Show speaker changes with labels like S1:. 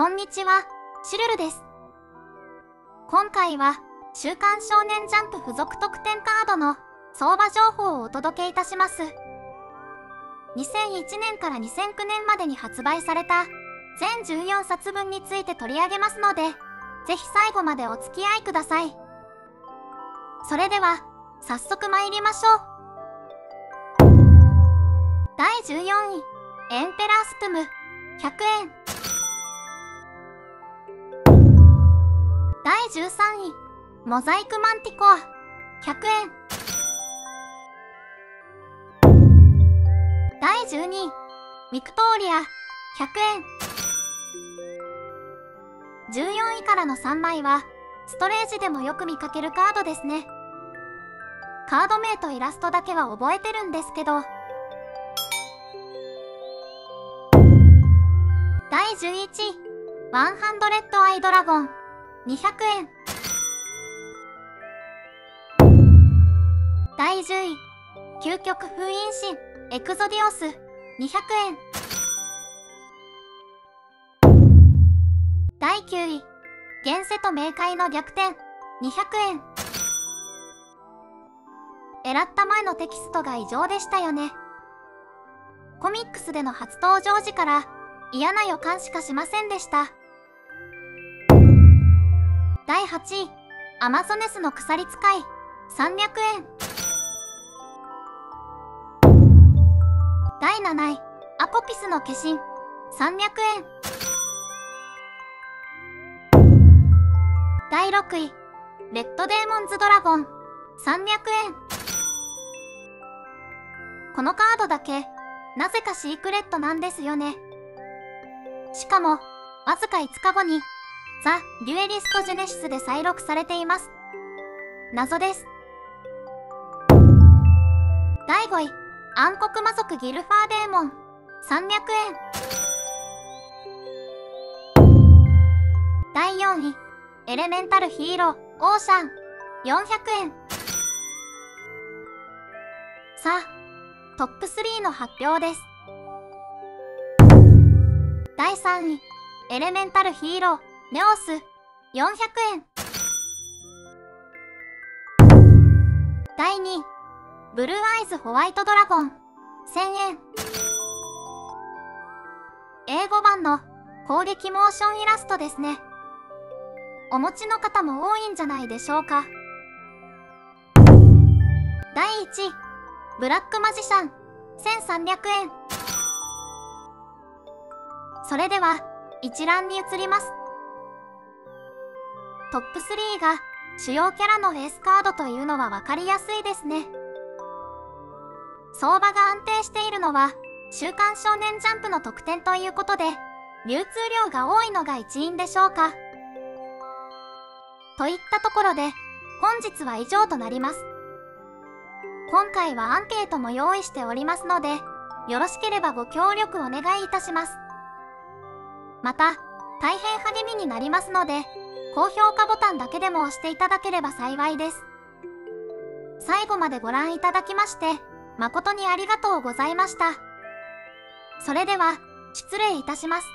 S1: こんにちは、シュルルです。今回は、週刊少年ジャンプ付属特典カードの相場情報をお届けいたします。2001年から2009年までに発売された全14冊分について取り上げますので、ぜひ最後までお付き合いください。それでは、早速参りましょう。第14位、エンペラーストゥム、100円。13位、モザイクマンティコア、100円。第12位、ヴィクトリア、100円。14位からの3枚は、ストレージでもよく見かけるカードですね。カード名とイラストだけは覚えてるんですけど。第11位、ワンハンドレッドアイドラゴン、200円。第10位、究極封印神、エクゾディオス、200円。第9位、現世と冥界の逆転、200円。エラった前のテキストが異常でしたよね。コミックスでの初登場時から嫌な予感しかしませんでした。第8位、アマゾネスの鎖使い、300円。第7位、アコピスの化身、300円。第6位、レッドデーモンズドラゴン、300円。このカードだけ、なぜかシークレットなんですよね。しかも、わずか5日後に、ザ・デュエリスト・ジェネシスで再録されています。謎です。第5位、暗黒魔族ギルファーデーモン、300円。第4位、エレメンタルヒーロー、オーシャン、400円。さあ、トップ3の発表です。第3位、エレメンタルヒーロー、ネオス、400円。第2、ブルーアイズホワイトドラゴン、1000円。英語版の攻撃モーションイラストですね。お持ちの方も多いんじゃないでしょうか。第1、ブラックマジシャン、1300円。それでは、一覧に移ります。トップ3が主要キャラのフェイスカードというのは分かりやすいですね。相場が安定しているのは、週刊少年ジャンプの特典ということで、流通量が多いのが一因でしょうか。といったところで、本日は以上となります。今回はアンケートも用意しておりますので、よろしければご協力お願いいたします。また、大変励みになりますので、高評価ボタンだけでも押していただければ幸いです。最後までご覧いただきまして、誠にありがとうございました。それでは、失礼いたします。